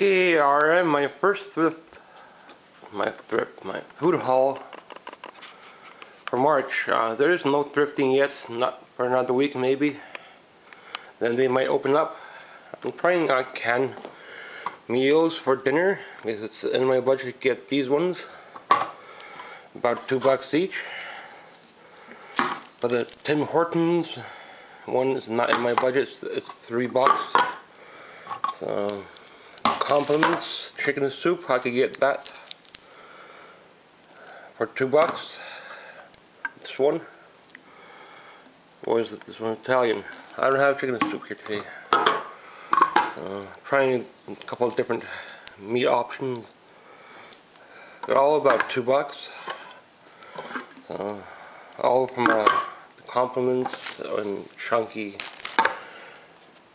Okay, RM, my first thrift, my thrift, my food haul for March. Uh, there is no thrifting yet, not for another week maybe. Then they might open up. I'm trying uh, canned meals for dinner because it's in my budget to get these ones. About two bucks each. For the Tim Hortons one is not in my budget, it's, it's three bucks. So compliments chicken soup, I could get that for two bucks. This one. Or is it this one Italian? I don't have chicken soup here today. Uh, trying a couple of different meat options. They're all about two bucks. Uh, all from uh, compliments and chunky.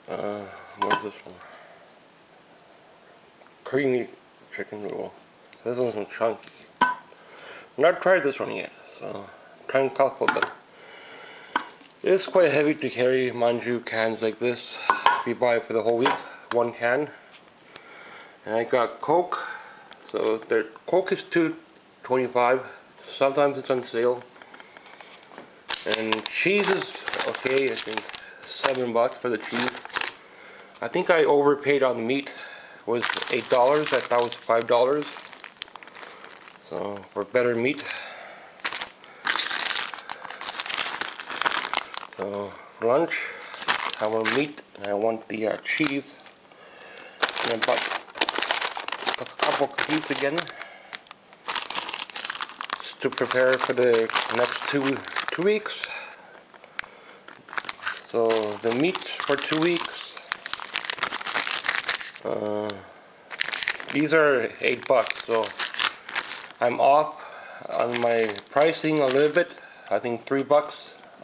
Uh, what's this one? Creamy chicken noodle. This one's chunky. Not tried this one yet, so I'm trying a couple, but it's quite heavy to carry manju cans like this. We buy for the whole week, one can. And I got Coke. So their Coke is two twenty-five. Sometimes it's on sale. And cheese is okay. I think seven bucks for the cheese. I think I overpaid on the meat was eight dollars. I thought it was five dollars. So for better meat. So for lunch, I want meat and I want the uh, cheese. And I bought a couple cookies again to prepare for the next two two weeks. So the meat for two weeks uh, these are eight bucks, so I'm off on my pricing a little bit. I think three bucks.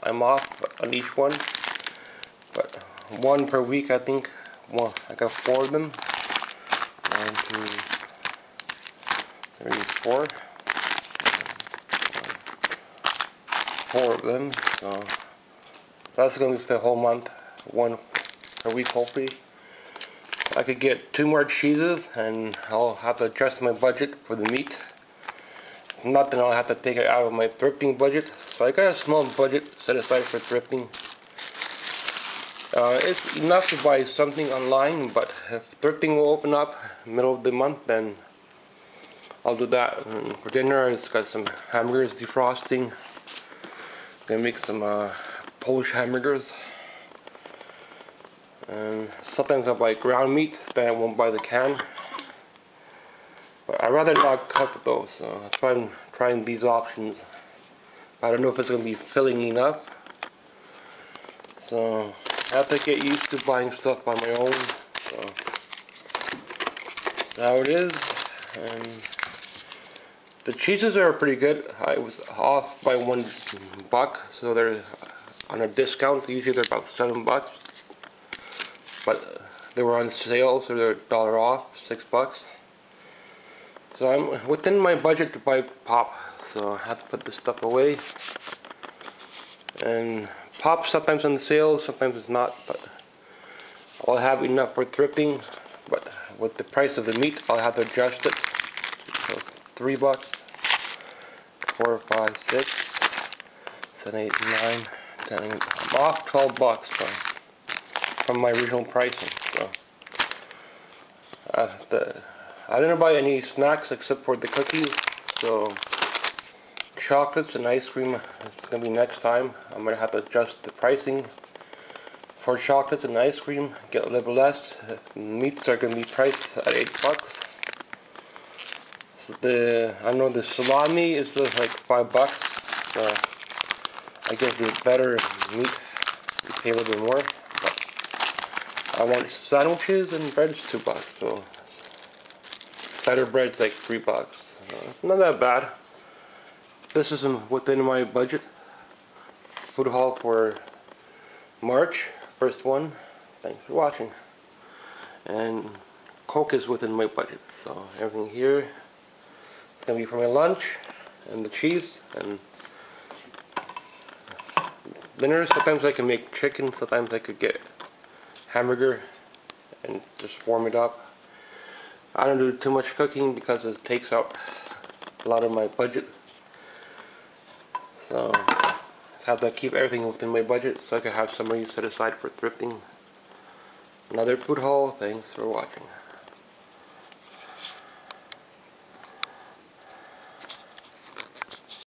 I'm off on each one, but one per week. I think. Well, I got four of them. One, two, three, four. Four of them. So that's gonna be the whole month. One per week, hopefully. I could get two more cheeses and I'll have to adjust my budget for the meat. If not, then I'll have to take it out of my thrifting budget. So I got a small budget set aside for thrifting. Uh, it's enough to buy something online, but if thrifting will open up middle of the month, then I'll do that. And for dinner, it's got some hamburgers defrosting. Gonna make some uh, Polish hamburgers. And sometimes I buy ground meat, then I won't buy the can. But I'd rather not cook those, so that's why I'm trying these options. I don't know if it's going to be filling enough. So I have to get used to buying stuff on my own. So that's it is. And the cheeses are pretty good. I was off by one buck, so they're on a discount. Usually they're about seven bucks but they were on sale, so they're a dollar off, six bucks. So I'm within my budget to buy pop, so I have to put this stuff away. And pop sometimes on the sale, sometimes it's not, but I'll have enough for thrifting. But with the price of the meat, I'll have to adjust it. So three bucks, four, five, six, seven, eight, nine, ten. I'm off twelve bucks. So from my original pricing. So uh, the, I didn't buy any snacks except for the cookies. So chocolates and ice cream it's gonna be next time. I'm gonna have to adjust the pricing for chocolates and ice cream. Get a little less. Meats are gonna be priced at eight bucks. So the I know the salami is like five bucks. So I guess the better meat pay a little bit more. I want sandwiches and bread's two bucks, so better bread's like three bucks. Uh, not that bad. This is within my budget. Food haul for March, first one. Thanks for watching. And Coke is within my budget, so everything here is gonna be for my lunch and the cheese and dinner. Sometimes I can make chicken, sometimes I could get hamburger and just warm it up. I don't do too much cooking because it takes up a lot of my budget. So, I have to keep everything within my budget so I can have some money set aside for thrifting. Another food haul. Thanks for watching.